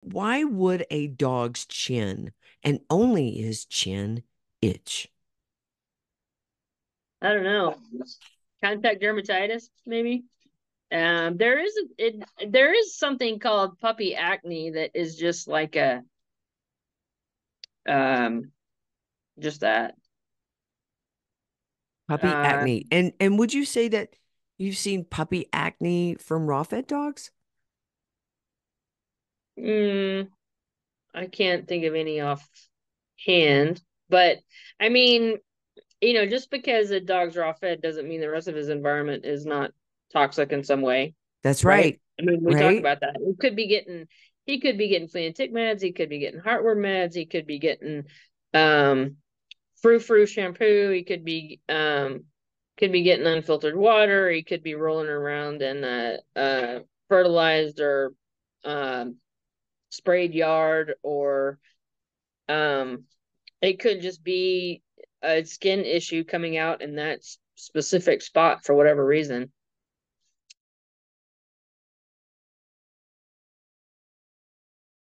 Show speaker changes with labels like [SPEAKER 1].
[SPEAKER 1] Why would a dog's chin and only his chin itch?
[SPEAKER 2] I don't know. Contact dermatitis, maybe. Um, there is a, it there is something called puppy acne that is just like a um just that
[SPEAKER 1] Puppy
[SPEAKER 2] uh,
[SPEAKER 1] acne. And and would you say that you've seen puppy acne from raw fed dogs?
[SPEAKER 2] Mm, I can't think of any offhand, but I mean, you know, just because a dog's raw fed doesn't mean the rest of his environment is not toxic in some way.
[SPEAKER 1] That's right.
[SPEAKER 2] right? I mean, we
[SPEAKER 1] right?
[SPEAKER 2] talk about that. He could be getting he could be getting flea and tick meds, he could be getting heartworm meds, he could be getting um frou frou shampoo, he could be um could be getting unfiltered water, he could be rolling around in a, a fertilized or um sprayed yard or um it could just be a skin issue coming out in that specific spot for whatever reason